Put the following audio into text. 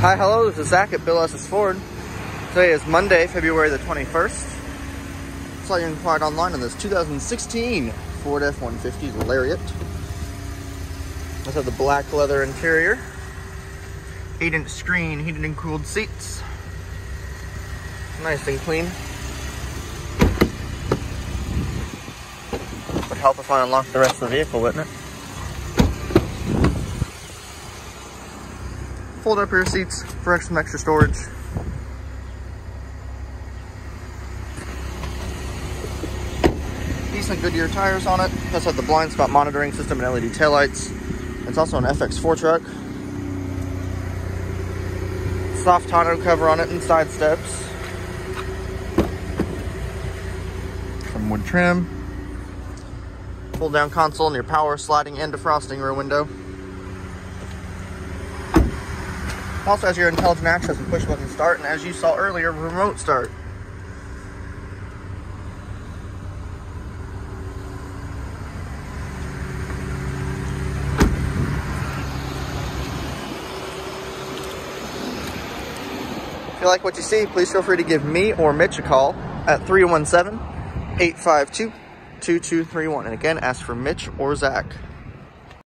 Hi, hello, this is Zach at Bill Estes Ford. Today is Monday, February the 21st. Saw you inquired online on this 2016 Ford F-150 Lariat. Let's have the black leather interior. 8-inch screen, heated and cooled seats. Nice and clean. Would help if I unlocked the rest of the vehicle, wouldn't it? Fold up rear seats for some extra storage. Decent Goodyear tires on it. Does have the blind spot monitoring system and LED taillights. It's also an FX4 truck. Soft tonneau cover on it and side steps. Some wood trim. Pull down console and your power sliding and defrosting rear window. Also has your intelligent access and push button start, and as you saw earlier, remote start. If you like what you see, please feel free to give me or Mitch a call at 317 852 2231. And again, ask for Mitch or Zach.